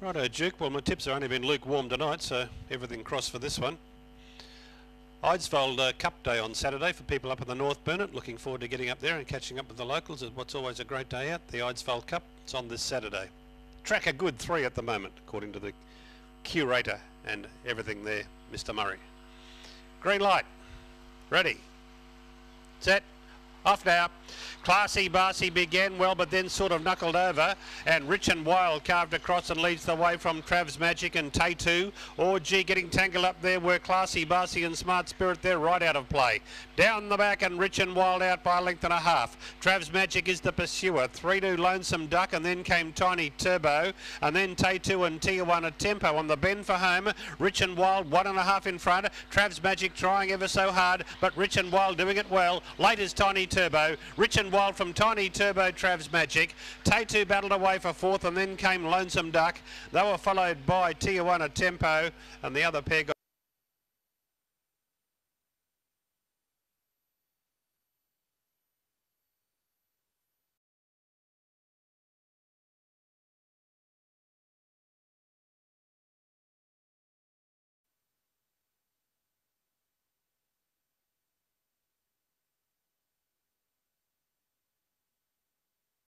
Righto, Duke. Well, my tips have only been lukewarm tonight, so everything crossed for this one. Eidsvold uh, Cup Day on Saturday for people up in the North Burnett. Looking forward to getting up there and catching up with the locals at what's always a great day out, the Eidsvold Cup. It's on this Saturday. Track a good three at the moment, according to the curator and everything there, Mr. Murray. Green light. Ready. Set. Off now. Classy Barcy began well, but then sort of knuckled over. And Rich and Wild carved across and leads the way from Trav's Magic and Tay2. Or G getting tangled up there were Classy Barcy and Smart Spirit there right out of play. Down the back and Rich and Wild out by a length and a half. Trav's Magic is the pursuer. 3 2 Lonesome Duck and then came Tiny Turbo. And then Tay2 and Tijuana Tempo on the bend for home. Rich and Wild one and a half in front. Trav's Magic trying ever so hard, but Rich and Wild doing it well. Late is Tiny Turbo. Rich and Wild from Tiny Turbo, Trav's Magic. Tay2 battled away for fourth and then came Lonesome Duck. They were followed by Tijuana Tempo and the other pair got